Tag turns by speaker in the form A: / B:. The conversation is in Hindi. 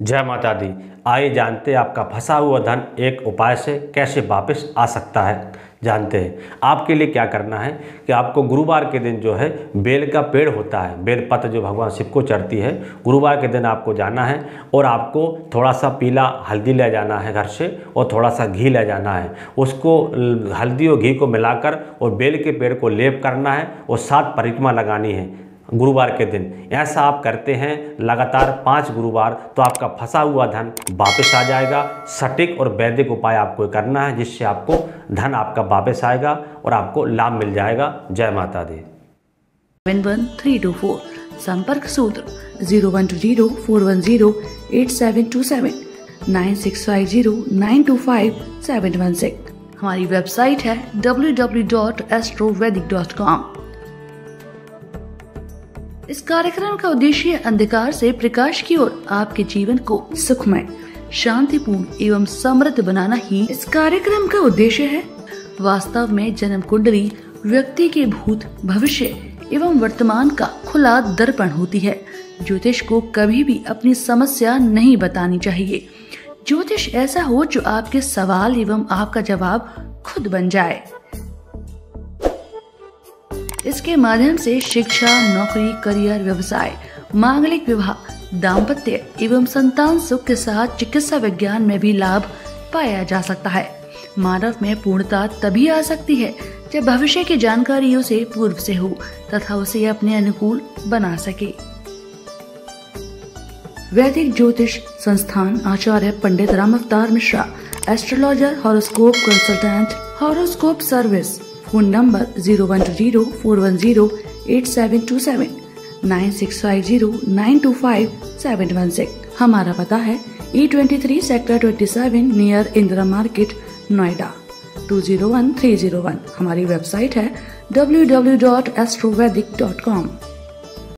A: जय माता दी। आइए जानते हैं आपका फंसा हुआ धन एक उपाय से कैसे वापस आ सकता है। जानते हैं, आपके लिए क्या करना है कि आपको गुरुवार के दिन जो है बेल का पेड़ होता है, बेल पत्र जो भगवान शिव को चढ़ती है, गुरुवार के दिन आपको जाना है और आपको थोड़ा सा पीला हल्दी ले जाना है घर से और थोड़ा सा घी ले जाना है। उसको हल्दी और घी को मिलाकर और बेल के पेड़ को लेप करना है और सात परिक्रमा लगानी है। गुरुवार के दिन। ऐसा आप करते हैं, लगातार पाँच गुरुवार तो आपका फंसा हुआ धन वापस आ जाएगा। सटीक और वैदिक उपाय आपको करना है, जिससे आपको धन आपका वापस आएगा और आपको लाभ मिल जाएगा। जय माता दी।
B: One one three two four संपर्क सूत्र zero one two zero four one zero eight seven two seven nine six five zero nine two five seven one six हमारी वेबसाइट है W W dot astro Vedic dot com. इस कार्यक्रम का उद्देश्य अंधकार से प्रकाश की ओर आपके जीवन को सुखमय, शांतिपूर्ण एवं समृद्ध बनाना ही इस कार्यक्रम का उद्देश्य है। वास्तव में जन्म कुंडली व्यक्ति के भूत भविष्य एवं वर्तमान का खुला दर्पण होती है। ज्योतिष को कभी भी अपनी समस्या नहीं बतानी चाहिए। ज्योतिष ऐसा हो जो आपके सवाल एवं आपका जवाब खुद बन जाए। इसके माध्यम से शिक्षा, नौकरी, करियर, व्यवसाय, मांगलिक विवाह, दाम्पत्य एवं संतान सुख के साथ चिकित्सा विज्ञान में भी लाभ पाया जा सकता है। मानव में पूर्णता तभी आ सकती है जब भविष्य की जानकारी उसे पूर्व से हो तथा उसे अपने अनुकूल बना सके। वैदिक ज्योतिष संस्थान Acharya Pandit Ram Avtar Mishra astrologer horoscope consultant horoscope service phone number zero one zero four one zero eight seven two seven, nine six five zero nine two five seven one six. हमारा पता है E twenty three sector twenty seven near Indira market, Noida. Two zero one three zero one. हमारी वेबसाइट है W W dot astrovedic dot com.